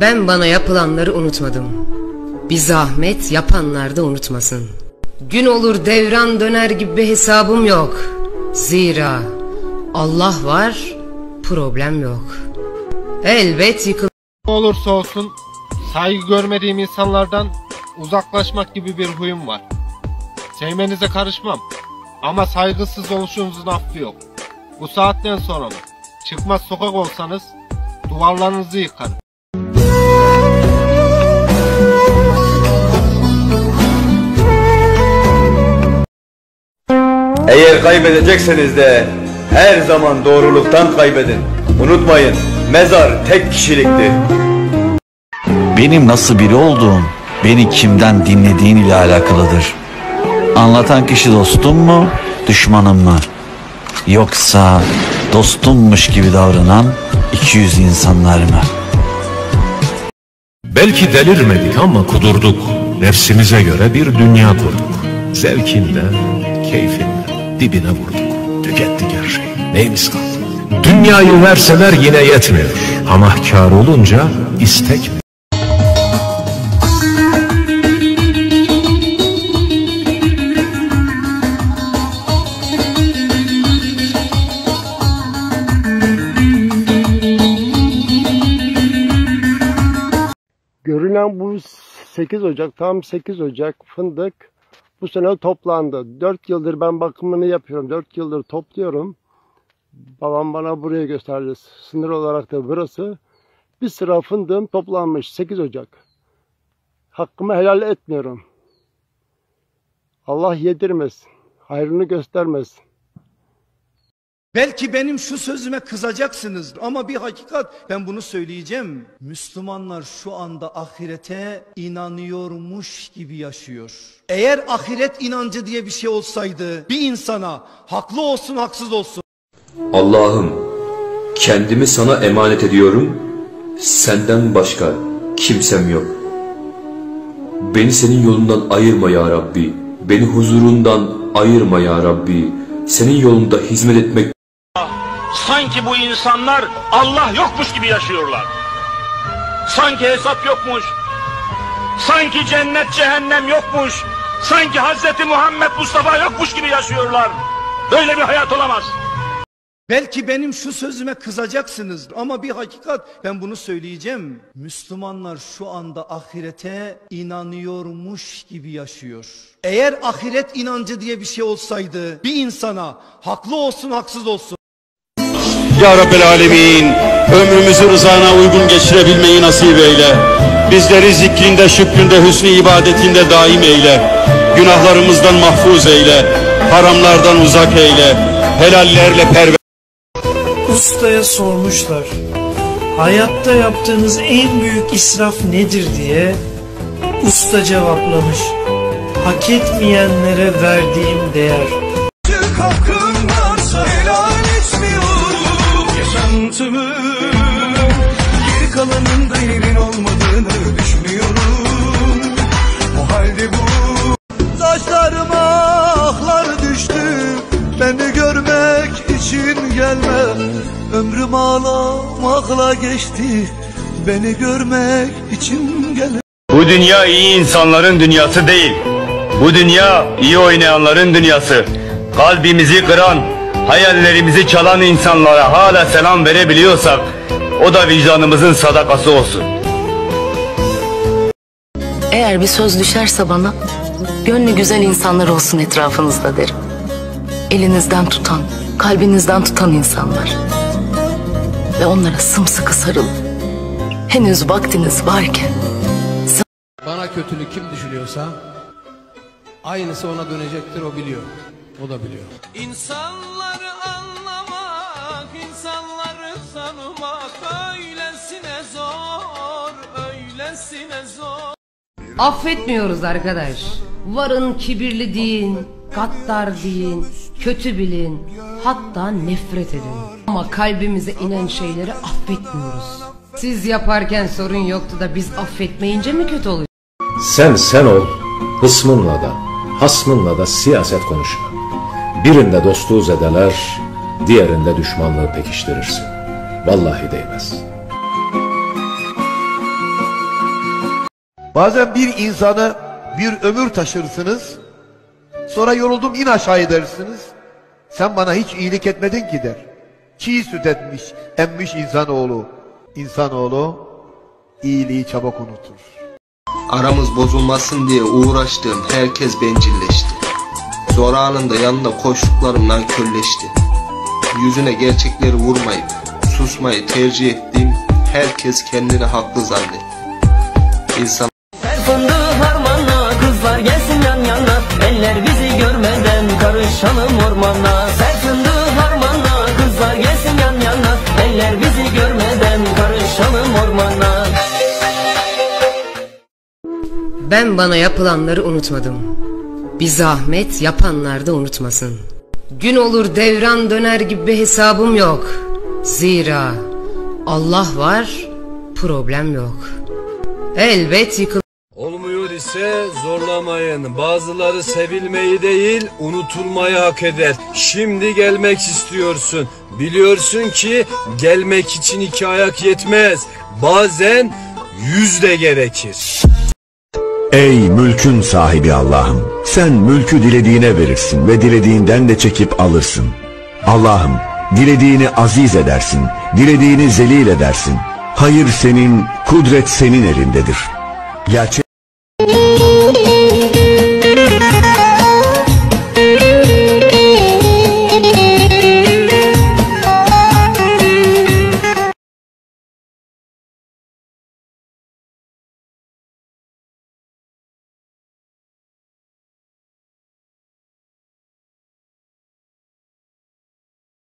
Ben bana yapılanları unutmadım. Bir zahmet yapanlar da unutmasın. Gün olur devran döner gibi bir hesabım yok. Zira Allah var, problem yok. Elbet yıkıl... Ne olursa olsun saygı görmediğim insanlardan uzaklaşmak gibi bir huyum var. Sevmenize karışmam. Ama saygısız oluşunuzun affı yok. Bu saatten sonra mı? Çıkmaz sokak olsanız duvarlarınızı yıkarım. Eğer kaybedecekseniz de her zaman doğruluktan kaybedin. Unutmayın mezar tek kişiliktir. Benim nasıl biri olduğum beni kimden dinlediğin ile alakalıdır. Anlatan kişi dostum mu, düşmanım mı? Yoksa dostummuş gibi davranan 200 insanlar mı? Belki delirmedik ama kudurduk. Nefsimize göre bir dünya kurduk. Zevkinden, keyfinden dibine vurduk. Tükettik her şeyi. Neyimiz kaldı? Dünyayı verseler yine yetmiyor. Ama kar olunca istek mi? Görülen bu 8 Ocak, tam 8 Ocak fındık bu sene toplandı. 4 yıldır ben bakımını yapıyorum. 4 yıldır topluyorum. Babam bana buraya gösterdi. Sınır olarak da burası. Bir sıra fındığım toplanmış 8 Ocak. Hakkımı helal etmiyorum. Allah yedirmesin. Hayrını göstermesin. Belki benim şu sözüme kızacaksınız ama bir hakikat ben bunu söyleyeceğim. Müslümanlar şu anda ahirete inanıyormuş gibi yaşıyor. Eğer ahiret inancı diye bir şey olsaydı bir insana haklı olsun haksız olsun Allah'ım kendimi sana emanet ediyorum. Senden başka kimsem yok. Beni senin yolundan ayırma ya Rabbi. Beni huzurundan ayırma ya Rabbi. Senin yolunda hizmet etmek Sanki bu insanlar Allah yokmuş gibi yaşıyorlar. Sanki hesap yokmuş. Sanki cennet cehennem yokmuş. Sanki Hazreti Muhammed Mustafa yokmuş gibi yaşıyorlar. Böyle bir hayat olamaz. Belki benim şu sözüme kızacaksınız ama bir hakikat ben bunu söyleyeceğim. Müslümanlar şu anda ahirete inanıyormuş gibi yaşıyor. Eğer ahiret inancı diye bir şey olsaydı bir insana haklı olsun haksız olsun Ya Rabbel Alemin ömrümüzü rızana uygun geçirebilmeyi nasip eyle. Bizleri zikrinde, şükründe, hüsnü ibadetinde daim eyle. Günahlarımızdan mahfuz eyle. Haramlardan uzak eyle. Helallerle perver. Ustaya sormuşlar. Hayatta yaptığınız en büyük israf nedir diye. Usta cevaplamış. Hak etmeyenlere verdiğim değer. hakkım Yaşantımı Geri kalanında yerin olmadığını düşünüyorum. O halde bu Taşlarıma ahlar düştü. Beni görmek için gelme Ömrüm ağlamakla geçti. Beni görmek için gelme Bu dünya iyi insanların dünyası değil. Bu dünya iyi oynayanların dünyası. Kalbimizi kıran, hayallerimizi çalan insanlara hala selam verebiliyorsak o da vicdanımızın sadakası olsun. Eğer bir söz düşerse bana, gönlü güzel insanlar olsun etrafınızda derim. Elinizden tutan, kalbinizden tutan insanlar. Ve onlara sımsıkı sarılın. Henüz vaktiniz varken. Bana kötülük kim düşünüyorsa aynısı ona dönecektir o biliyor. O da biliyor. İnsanları Affetmiyoruz arkadaş. Varın kibirli deyin, gaddar deyin, kötü bilin, hatta nefret edin. Ama kalbimize inen şeyleri affetmiyoruz. Siz yaparken sorun yoktu da biz affetmeyince mi kötü oluyor? Sen sen ol, hısmınla da, hasmınla da siyaset konuşma. Birinde dostluğu zedeler, diğerinde düşmanlığı pekiştirirsin. Vallahi değmez. Bazen bir insanı bir ömür taşırsınız. Sonra yoruldum in aşağı dersiniz. Sen bana hiç iyilik etmedin ki der. Çiğ süt etmiş, emmiş insanoğlu. İnsanoğlu iyiliği çabuk unutur. Aramız bozulmasın diye uğraştığım herkes bencilleşti. Zor anında yanında koştuklarımdan kölleşti. Yüzüne gerçekleri vurmayıp susmayı tercih ettiğim herkes kendini haklı zannetti. İnsan karışalım ormana Ser fındık harmanla kızlar gelsin yan yana Eller bizi görmeden karışalım ormana Ben bana yapılanları unutmadım. Bir zahmet yapanlar da unutmasın. Gün olur devran döner gibi bir hesabım yok. Zira Allah var, problem yok. Elbet yıkıl... İse zorlamayın. Bazıları sevilmeyi değil, unutulmayı hak eder. Şimdi gelmek istiyorsun. Biliyorsun ki gelmek için iki ayak yetmez. Bazen yüz de gerekir. Ey mülkün sahibi Allah'ım! Sen mülkü dilediğine verirsin ve dilediğinden de çekip alırsın. Allah'ım, dilediğini aziz edersin, dilediğini zelil edersin. Hayır senin, kudret senin elindedir. Gerçek Thank you.